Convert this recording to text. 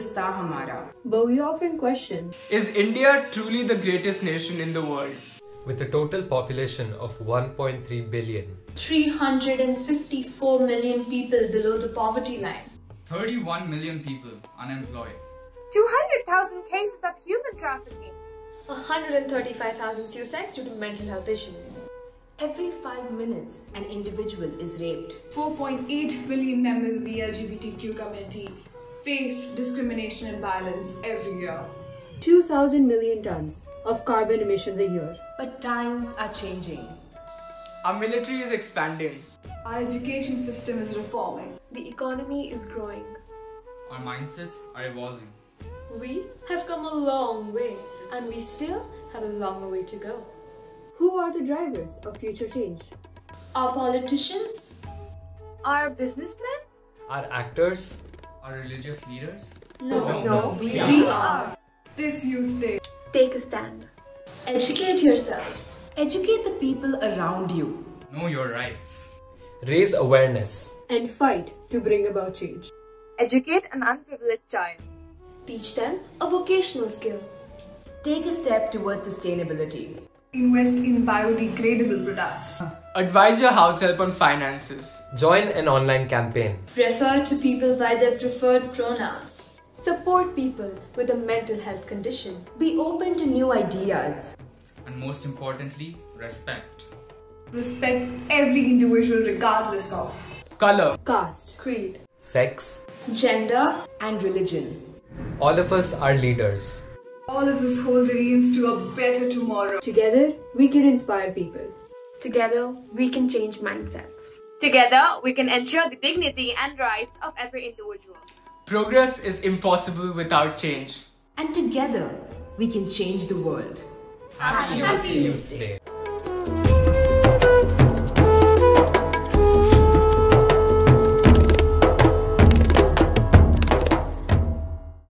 Sahara. But we often question Is India truly the greatest nation in the world? With a total population of 1.3 billion, 354 million people below the poverty line. 31 million people unemployed. 200,000 cases of human trafficking. 135,000 suicides due to mental health issues. Every five minutes, an individual is raped. 4.8 billion members of the LGBTQ community face discrimination and violence every year. 2,000 million tons of carbon emissions a year. But times are changing. Our military is expanding. Our education system is reforming. The economy is growing. Our mindsets are evolving. We have come a long way and we still have a long way to go. Who are the drivers of future change? Our politicians? Our businessmen? our actors, Our religious leaders? No. No, we, We are. This Youth Day. Take a stand. Educate yourselves. Educate the people around you. Know your rights. raise awareness, And fight to bring about change. Educate an unprivileged child. Teach them a vocational skill. Take a step towards sustainability. Invest in biodegradable products. Advise your house help on finances. join an online campaign, Refer to people by their preferred pronouns. Support people with a mental health condition. Be open to new ideas. And most importantly, respect. Respect every individual regardless of Color. Caste. Creed. sex. Gender? And religion. All of us are leaders. All of us hold the reins to a better tomorrow. Together, we can inspire people. Together, we can change mindsets. Together, we can ensure the dignity and rights of every individual. Progress is impossible without change. And together, we can change the world. Happy Youth Day.